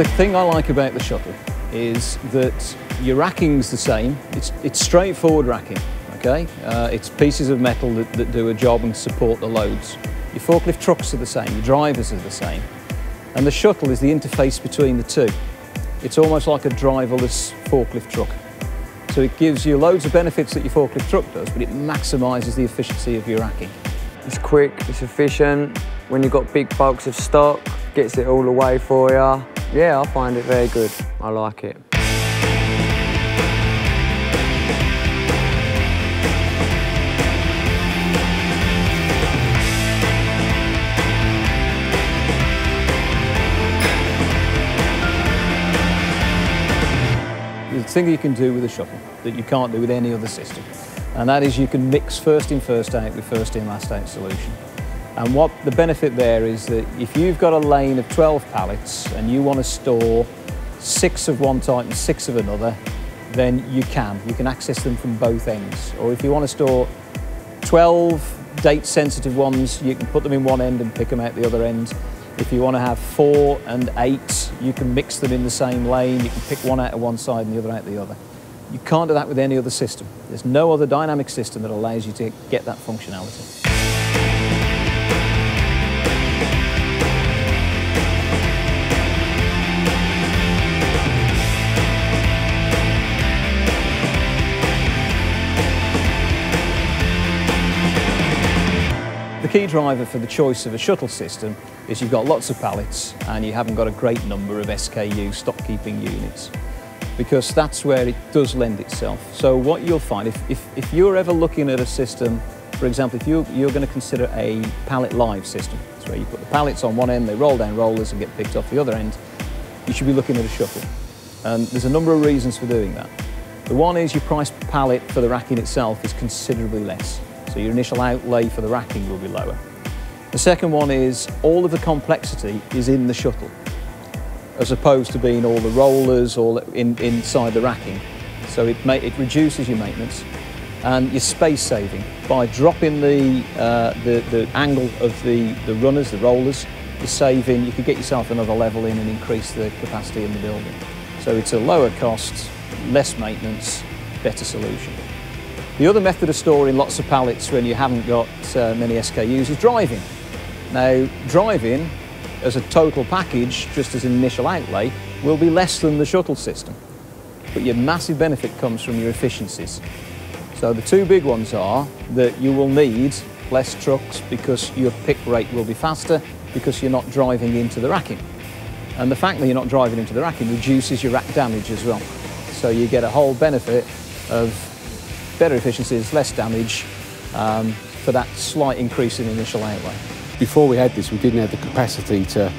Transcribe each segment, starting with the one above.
The thing I like about the shuttle is that your racking's the same. It's, it's straightforward racking, okay? Uh, it's pieces of metal that, that do a job and support the loads. Your forklift trucks are the same, your drivers are the same. And the shuttle is the interface between the two. It's almost like a driverless forklift truck. So it gives you loads of benefits that your forklift truck does, but it maximises the efficiency of your racking. It's quick, it's efficient. When you've got big bulks of stock, gets it all away for you. Yeah, I find it very good. I like it. The thing you can do with a shuttle that you can't do with any other system, and that is you can mix first in, first out with first in, last out solution. And what the benefit there is that if you've got a lane of 12 pallets and you want to store six of one type and six of another, then you can. You can access them from both ends. Or if you want to store 12 date sensitive ones, you can put them in one end and pick them out the other end. If you want to have four and eight, you can mix them in the same lane. You can pick one out of one side and the other out the other. You can't do that with any other system. There's no other dynamic system that allows you to get that functionality. Key driver for the choice of a shuttle system is you've got lots of pallets and you haven't got a great number of SKU stock keeping units because that's where it does lend itself. So what you'll find, if, if, if you're ever looking at a system, for example, if you, you're going to consider a pallet live system, where you put the pallets on one end, they roll down rollers and get picked off the other end, you should be looking at a shuttle. And there's a number of reasons for doing that. The one is your price per pallet for the racking itself is considerably less. So your initial outlay for the racking will be lower. The second one is all of the complexity is in the shuttle, as opposed to being all the rollers all in, inside the racking. So it, may, it reduces your maintenance and your space saving. By dropping the, uh, the, the angle of the, the runners, the rollers, you're saving, you could get yourself another level in and increase the capacity in the building. So it's a lower cost, less maintenance, better solution. The other method of storing lots of pallets when you haven't got uh, many SKUs is drive-in. Now, drive-in as a total package, just as an initial outlay, will be less than the shuttle system. But your massive benefit comes from your efficiencies. So the two big ones are that you will need less trucks because your pick rate will be faster because you're not driving into the racking. And the fact that you're not driving into the racking reduces your rack damage as well. So you get a whole benefit of better efficiencies, less damage um, for that slight increase in initial outlay. Before we had this, we didn't have the capacity to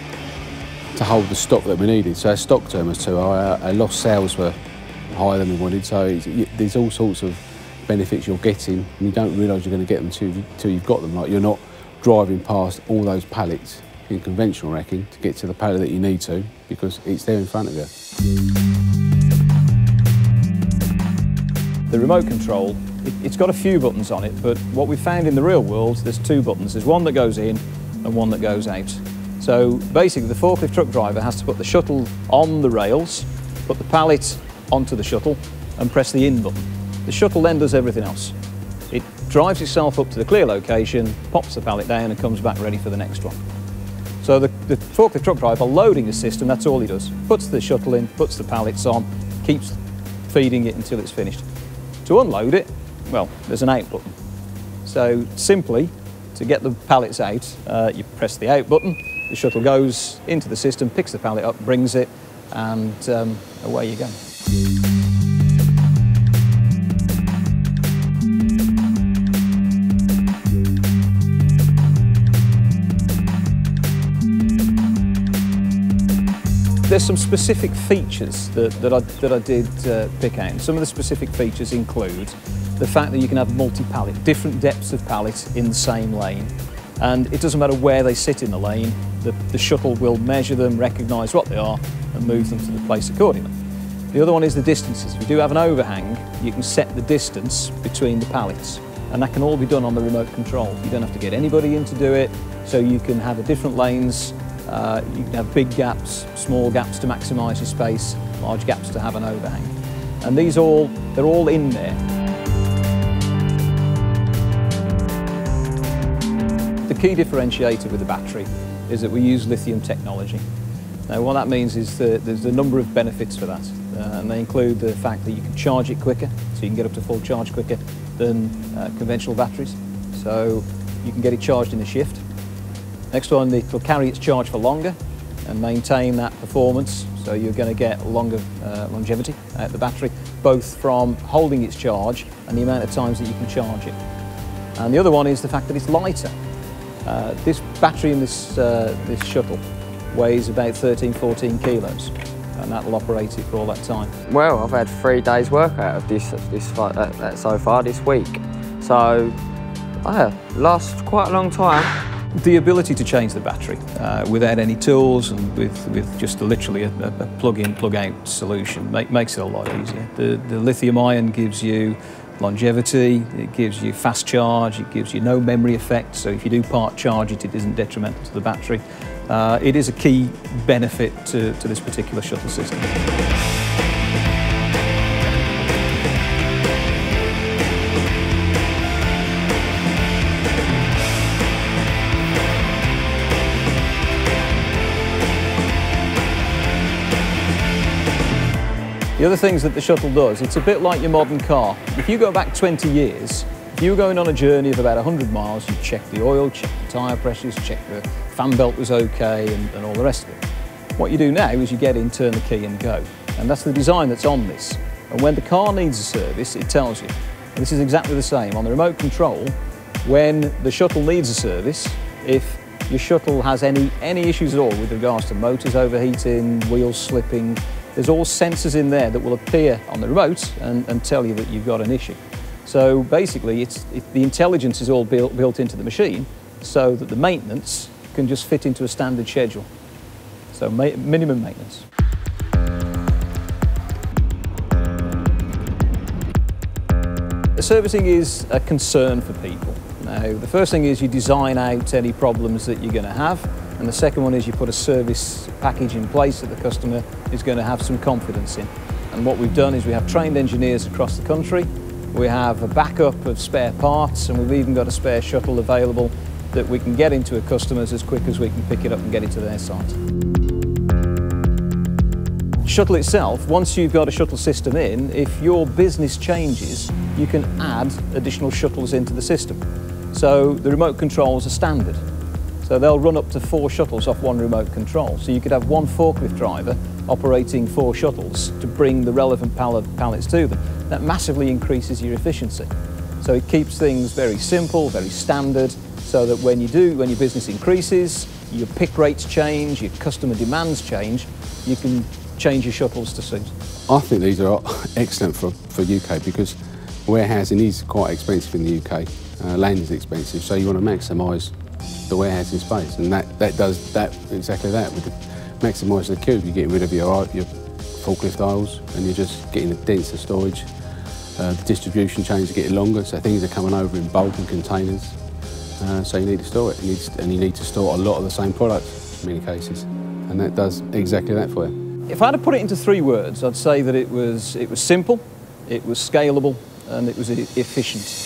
to hold the stock that we needed. So our stock turn was too high, our, lost sales were higher than we wanted. So there's all sorts of benefits you're getting, and you don't realise you're going to get them until you've got them. Like you're not driving past all those pallets in conventional racking to get to the pallet that you need to because it's there in front of you. The remote control, it, it's got a few buttons on it, but what we found in the real world, there's two buttons. There's one that goes in and one that goes out. So basically the forklift truck driver has to put the shuttle on the rails, put the pallet onto the shuttle and press the in button. The shuttle then does everything else. It drives itself up to the clear location, pops the pallet down and comes back ready for the next one. So the, the forklift truck driver loading the system, that's all he does. Puts the shuttle in, puts the pallets on, keeps feeding it until it's finished. To unload it, well, there's an out button. So simply, to get the pallets out, uh, you press the out button, the shuttle goes into the system, picks the pallet up, brings it, and um, away you go. There's some specific features that, that, I, that I did uh, pick out. Some of the specific features include the fact that you can have multi-pallet, different depths of pallet in the same lane. And it doesn't matter where they sit in the lane, the, the shuttle will measure them, recognise what they are, and move them to the place accordingly. The other one is the distances. If you do have an overhang, you can set the distance between the pallets. And that can all be done on the remote control. You don't have to get anybody in to do it, so you can have a different lanes Uh, you can have big gaps, small gaps to maximise your space, large gaps to have an overhang. And these all, they're all in there. The key differentiator with the battery is that we use lithium technology. Now what that means is that there's a number of benefits for that uh, and they include the fact that you can charge it quicker, so you can get up to full charge quicker than uh, conventional batteries. So you can get it charged in a shift. Next one, it will carry its charge for longer and maintain that performance, so you're going to get longer uh, longevity of the battery, both from holding its charge and the amount of times that you can charge it. And the other one is the fact that it's lighter. Uh, this battery in this, uh, this shuttle weighs about 13, 14 kilos and that'll operate it for all that time. Well, I've had three days work out of this, this uh, uh, so far this week. So, yeah, lasts quite a long time. The ability to change the battery uh, without any tools and with, with just literally a, a plug-in, plug-out solution make, makes it a lot easier. The, the lithium ion gives you longevity, it gives you fast charge, it gives you no memory effect, so if you do part charge it, it isn't detrimental to the battery. Uh, it is a key benefit to, to this particular shuttle system. The other things that the shuttle does, it's a bit like your modern car. If you go back 20 years, if you were going on a journey of about 100 miles, you check the oil, check the tyre pressures, check the fan belt was okay and, and all the rest of it. What you do now is you get in, turn the key and go. And that's the design that's on this. And when the car needs a service, it tells you. And this is exactly the same. On the remote control, when the shuttle needs a service, if your shuttle has any, any issues at all with regards to motors overheating, wheels slipping, there's all sensors in there that will appear on the remote and, and tell you that you've got an issue. So basically, it's, it, the intelligence is all built, built into the machine so that the maintenance can just fit into a standard schedule. So ma minimum maintenance. Servicing is a concern for people. Now, the first thing is you design out any problems that you're going to have, and the second one is you put a service package in place that the customer is going to have some confidence in. And what we've done is we have trained engineers across the country, we have a backup of spare parts, and we've even got a spare shuttle available that we can get into a customer's as quick as we can pick it up and get it to their site. Shuttle itself, once you've got a shuttle system in, if your business changes, you can add additional shuttles into the system. So the remote controls are standard. So they'll run up to four shuttles off one remote control. So you could have one forklift driver operating four shuttles to bring the relevant pallets to them. That massively increases your efficiency. So it keeps things very simple, very standard, so that when you do, when your business increases, your pick rates change, your customer demands change, you can change your shuttles to suit. I think these are excellent for, for UK because warehousing is quite expensive in the UK. Uh, land is expensive, so you want to maximise the warehousing space, and that, that does that exactly that. With maximise the cube, you're getting rid of your, your forklift aisles, and you're just getting a denser storage. Uh, the distribution chains are getting longer, so things are coming over in bulk and containers. Uh, so you need to store it, you to, and you need to store a lot of the same products in many cases, and that does exactly that for you. If I had to put it into three words, I'd say that it was, it was simple, it was scalable, and it was efficient.